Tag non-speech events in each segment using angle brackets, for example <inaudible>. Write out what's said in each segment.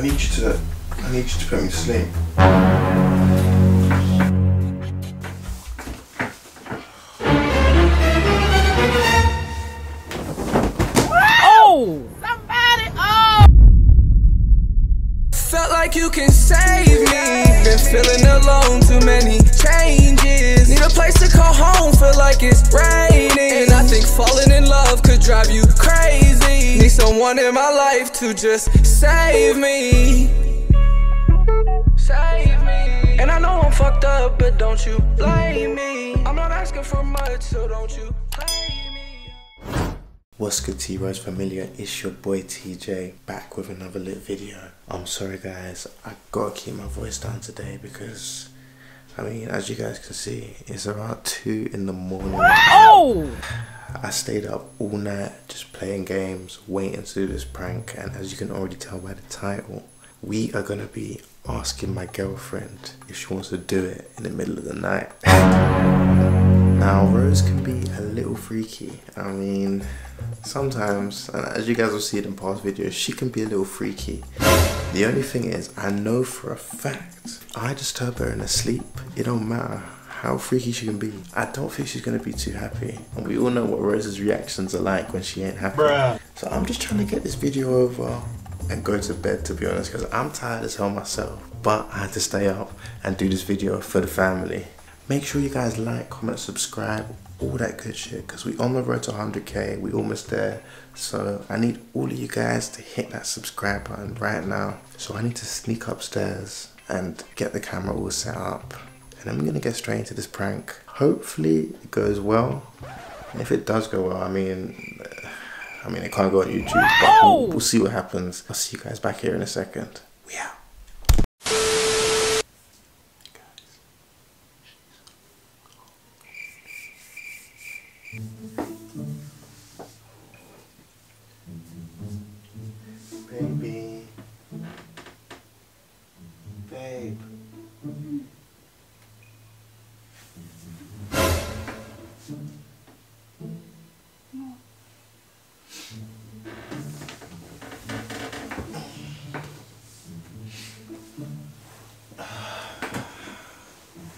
I need you to. I need you to put me to sleep. Oh! Somebody! Oh! Felt like you can save me. Been feeling alone, too many changes. Need a place to call home, feel like it's raining. And I think falling in love could drive you crazy. Need someone in my life to just save me. Save me. And I know I'm fucked up, but don't you blame me. I'm not asking for much, so don't you blame me. What's good T-Rose Familiar? It's your boy TJ back with another lit video. I'm sorry guys, I gotta keep my voice down today because I mean as you guys can see it's about 2 in the morning. Oh! I stayed up all night just playing games, waiting to do this prank and as you can already tell by the title, we are gonna be asking my girlfriend if she wants to do it in the middle of the night. Now, Rose can be a little freaky. I mean, sometimes, and as you guys will see it in past videos, she can be a little freaky. The only thing is, I know for a fact, I disturb her in her sleep. It don't matter how freaky she can be. I don't think she's gonna be too happy. And we all know what Rose's reactions are like when she ain't happy. So I'm just trying to get this video over and go to bed to be honest, because I'm tired as hell myself. But I had to stay up and do this video for the family. Make sure you guys like, comment, subscribe, all that good shit. Because we on the road to 100k. We almost there. So I need all of you guys to hit that subscribe button right now. So I need to sneak upstairs and get the camera all set up. And I'm to get straight into this prank. Hopefully it goes well. If it does go well, I mean... I mean, it can't go on YouTube, but we'll, we'll see what happens. I'll see you guys back here in a second. We out. Babe.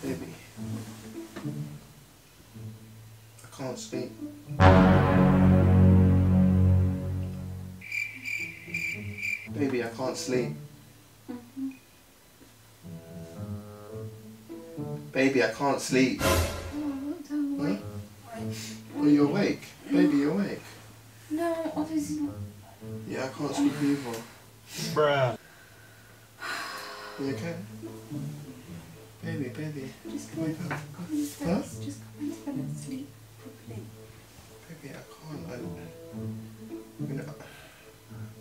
Baby. I can't sleep. Baby, I can't sleep. Baby, I can't sleep. Hmm? Are you awake? Baby, you're awake? No, obviously not. Yeah, I can't sleep either. Bruh. You okay? Baby, baby. Just come Wake in, up. come into bed. Huh? Just come into bed and sleep properly. Baby, I can't. I, you know,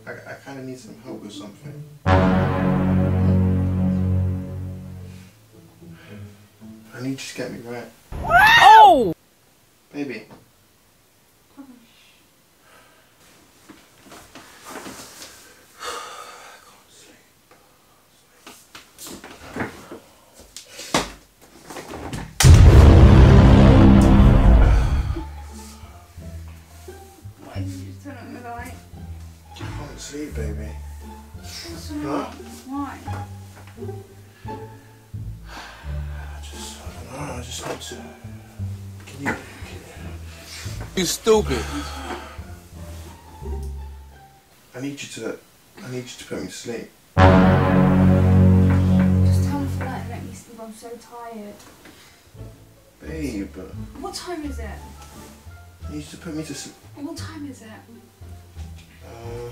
I, I kind of need some help with something. You just get me right. Oh! Baby. Just need to. Can you. You stupid. I need you to. I need you to put me to sleep. Just turn off the light and let me sleep. I'm so tired. Babe, What time is it? I need you to put me to sleep. What time is it? Uh,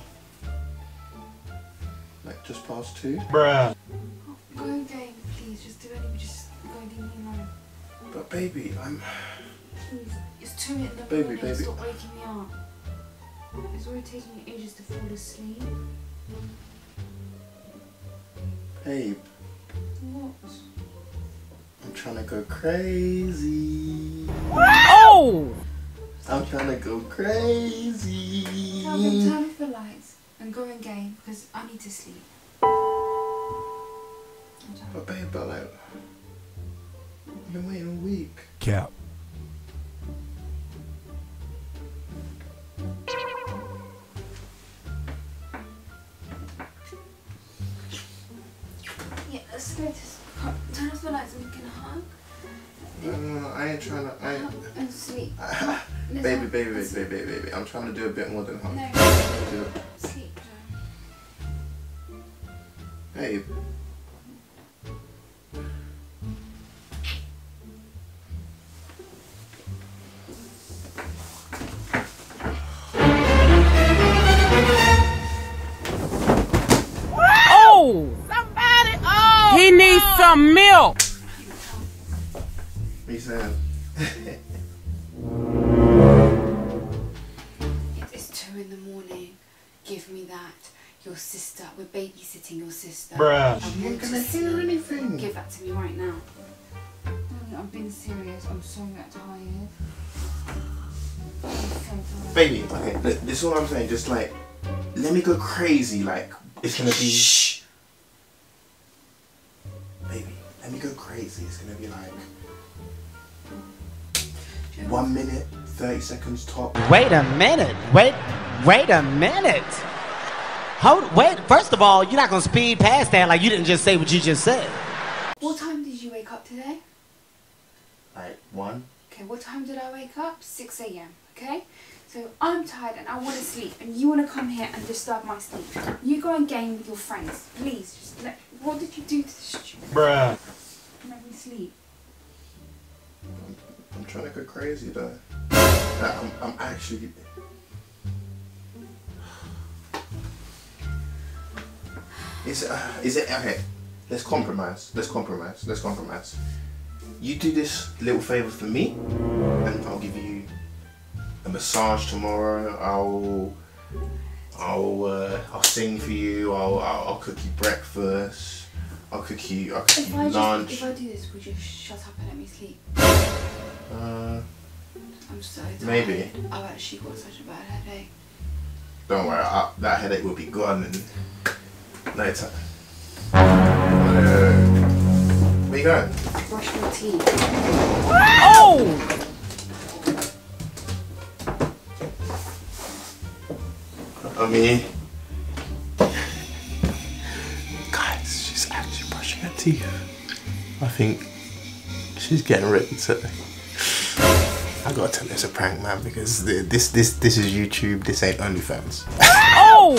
like just past two? Bruh. Oh, go and game, please. Just do anything. Just go and leave me alone. But baby, I'm. It's two in the Baby, morning. baby. Stop waking me up. It's already taking me ages to fall asleep. Babe, What? I'm trying to go crazy. Oh! I'm trying to go crazy. Tell them turn off the lights and go and game because I need to sleep. But babe, but like, I've been waiting a week. Cap. go to turn off the lights and we can hug. No, no, no, I ain't trying to. I ain't. Hug and sleep. <laughs> Let's baby, baby, baby, baby, baby. I'm trying to do a bit more than hug. No, Do- sleep. Babe. What you saying? It is two in the morning. Give me that. Your sister. We're babysitting your sister. Bruh. I You ain't want to gonna sleep. hear anything. Give that to me right now. I'm being serious. I'm so tired. I'm so. Baby, okay, look, this is all I'm saying. Just like, let me go crazy. Like, it's gonna be. Shh. Baby, let me go crazy. It's gonna be like one minute, thirty seconds top. Wait a minute. Wait, wait a minute. Hold, wait. First of all, you're not gonna speed past that like you didn't just say what you just said. What time did you wake up today? Like one. Okay, what time did I wake up? 6 a.m. Okay? So I'm tired and I want to sleep, and you want to come here and disturb my sleep. You go and game with your friends. Please, just let. What did you do to the stupid? Bruh. Let me sleep. I'm trying to go crazy though. I'm, I'm actually. Is it, uh, is it okay? Let's compromise. Let's compromise. Let's compromise. You do this little favor for me, and I'll give you a massage tomorrow. I'll, I'll, uh, I'll sing for you. I'll, I'll, I'll cook you breakfast. I'll cook you. I'll cook If you I just, lunch. if I do this, would you shut up and let me sleep? Uh, I'm so tired. Maybe. I've actually got such a bad headache. Don't worry, I, that headache will be gone in no time. Uh, where you going? Brush my teeth. Oh! I mean, guys, she's actually brushing her teeth. I think she's getting ready to. I gotta tell her it's a prank, man, because the- this this this is YouTube. This ain't OnlyFans. <laughs> Oh!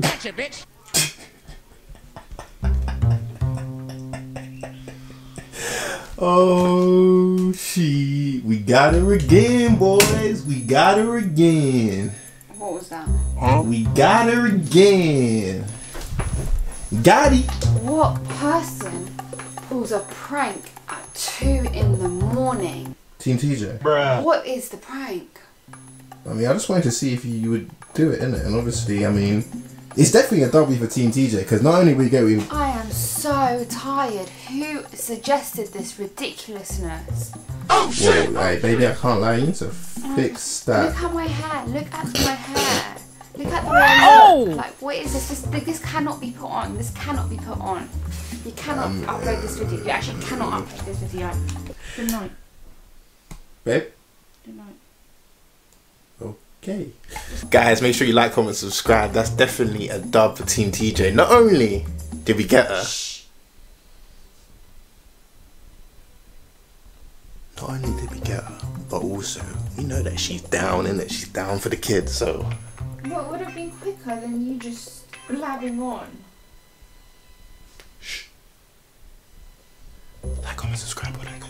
Gotcha, bitch. <laughs> Oh, she. We got her again, boys. We got her again. What was that? We got her again. Got it. What person pulls a prank at 2 in the morning? Team TJ. Bruh. What is the prank? I mean, I just wanted to see if you would do it, innit? And obviously, I mean, it's definitely a W for Team TJ because not only we get we I am so tired. Who suggested this ridiculousness? Oh, whoa, hey, baby, I can't lie. You need to fix that. Look at my hair. Look at my hair. Look at the way I Oh! look. Like, what is this? This, this cannot be put on. This cannot be put on. You cannot Um, upload this video. You actually cannot upload this video. Good night. Babe. Good night. Okay. Guys, make sure you like, comment, subscribe. That's definitely a dub for Team TJ. Not only did we get her, not only did we get her, but also we know that she's down in it. She's down for the kids. So What would have been quicker than you just blabbing on? Shh. like, comment, subscribe, all that